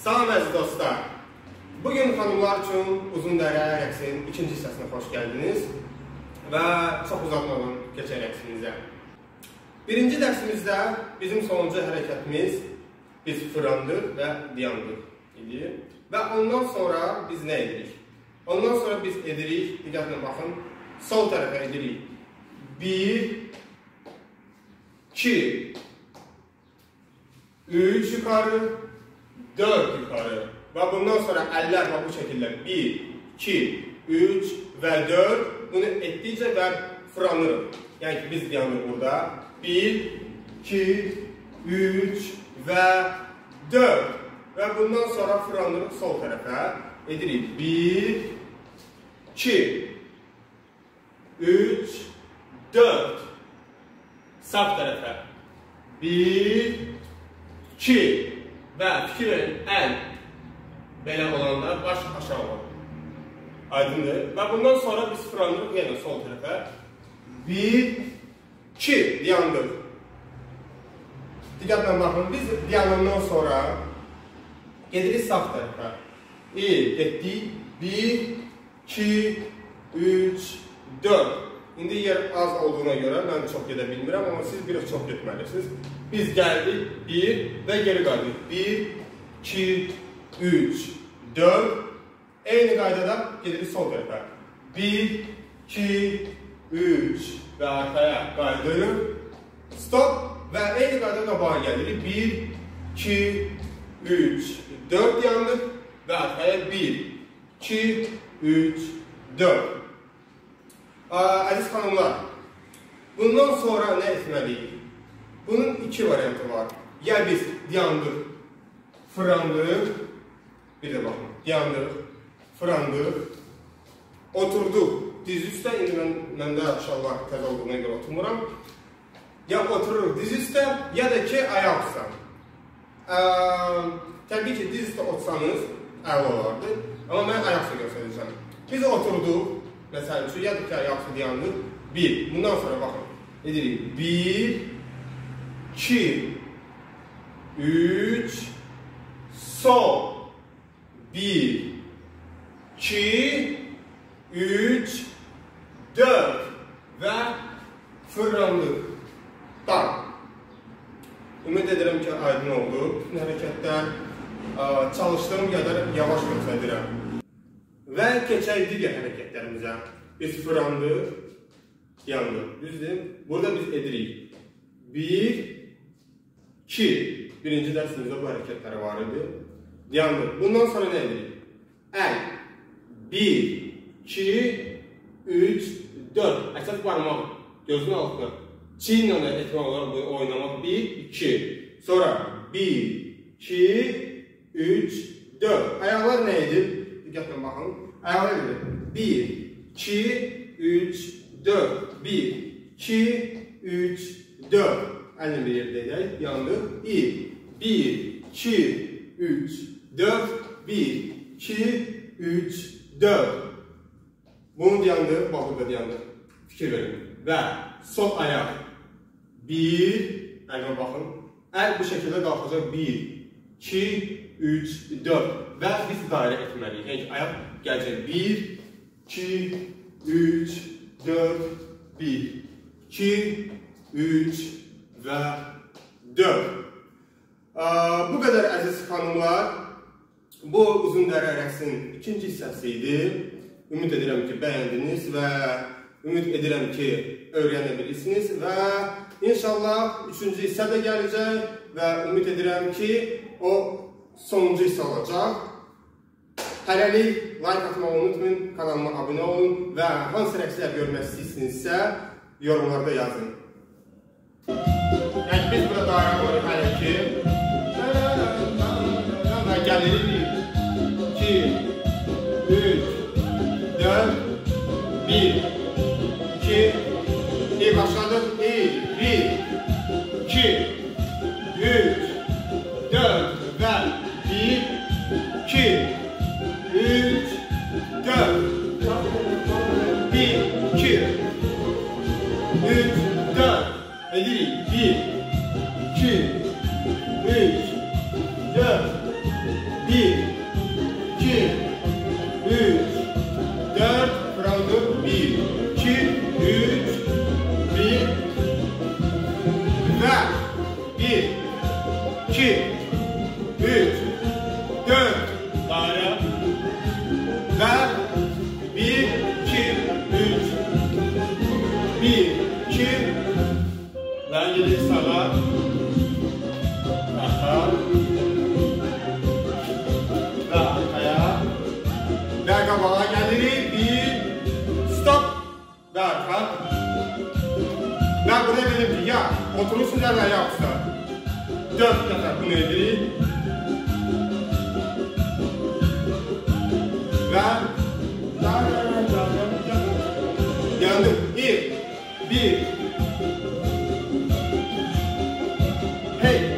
Salam əziz dostlar. Bugün xanımlar üçün uzun dərə rəqsin ikinci hissəsinə xoş gəldiniz və çox uzatmadan keçək rəqsimizə. Birinci dərsimizdə bizim sonuncu hərəkətimiz biz fırandıq və diyandıq idi və ondan sonra biz nə edirik? Ondan sonra biz edirik, diqqətlə baxın, sol tərəfə edirik. 1 2 3 yukarı 4 yukarı. Və bundan sonra əllər və bu şəkildə 1 2 3 və 4 bunu etdikcə və fırlanırıq. Yəni ki, biz dayanırıq burada. 1 2 3 və 4 və bundan sonra fırlanırıq sol tərəfə. Edirik 1 2 3 4 sağ tərəfə 1 2 və fikir verin əl belə olanda baş aşağı olur. Aydındır. Və bundan sonra biz fırlandırıq yenə sol tərəfə. 1 2 diyandıq. Diqqətlə baxın, biz diyanandan sonra gedirik sağ tərəfə. İyi, getdik. 1 2 3 4 İndi yer az olduğuna görə mən çox gedə bilmirəm, amma siz biraz çox getməlisiniz. Biz geldik. 1 ve geri kaydık. 1, 2, 3, 4. Eğri kaydadan geliriz sol tarafa. 1, 2, 3 ve arkaya kaydırıp stop ve eğri kaydadan bağır geldik. 1, 2, 3, 4 yandık ve arkaya 1, 2, 3, 4. Aa, aziz hanımlar, bundan sonra ne etmeliyim? Bunun iki variantı var. Ya biz diyandıq, fırandıq, bir də baxın, diyandıq, fırandıq, oturduq diz üstə, indi mən, məndə inşallah təzə olduğuna görə oturmuram. Ya otururuq diz üstə, ya da ki, ayaq üstə. Təbii ki, diz üstə otsanız, əla olardı. Amma mən ayaq üstə göstərəcəm. Biz oturduq, Məsəl üçün, ya da ki, ayaqsı dayanır. 1. Bundan sonra baxın. Edirik. 1 2 3 sol 1 2 3 4 və fırlanlıq. Tam. Ümid edirəm ki, aydın oldu. Bütün hərəkətlər çalışdığım qədər yavaş göstərirəm. Və keçək digər hərəkətlərimizə. Biz fırandıq, yandıq. Düzdür? Burada biz edirik. 1, Ki birinci dersimizde bu hareketler var idi. Yalnız bundan sonra ne edelim? El. Bir, iki, üç, dört. Esas parmak gözün altına. Çiğinle etmen olarak bu oynamak. Bir, iki. Sonra bir, iki, üç, dört. Ayaklar neydi? Dikkatle bakalım. Ayaklar neydi? Bir, iki, üç, dört. Bir, iki, üç, dört. Aynı bir yerdeyiz. Yandık. 1, 1, 2, 3, 4, 1, 2, 3, 4. Bunu yandı, bak burada yandı. Fikir verin. Ve sol ayak. 1, ayağına bakın. El bu şekilde kalkacak. 1, 2, 3, 4. Ve biz daire etmeliyiz. Yani ayak gelecek. 1, 2, 3, 4, 1, 2, 3, və 4. Bu qədər əziz xanımlar, bu uzun dərə rəqsin ikinci hissəsi idi. Ümid edirəm ki, bəyəndiniz və ümid edirəm ki, öyrənə bilirsiniz və inşallah üçüncü hissə də gələcək və ümid edirəm ki, o sonuncu hissə olacaq. Hələlik like atmağı unutmayın, kanalıma abunə olun və hansı rəqslər görmək istəyirsinizsə yorumlarda yazın. dört, ver. Bir, iki, üç, dört. güzel. Bir, iki, üç, dört. Daire. Ver. Bir, iki, üç. Bir, iki. Bence de sağa. Aha. Daha kaya. Ver kabağa kendini. Bir, stop. Ver kalk. Oturmuş üzerine yapsa. Dört defa bunu edeyim. Ve yandım. Bir, bir. Hey.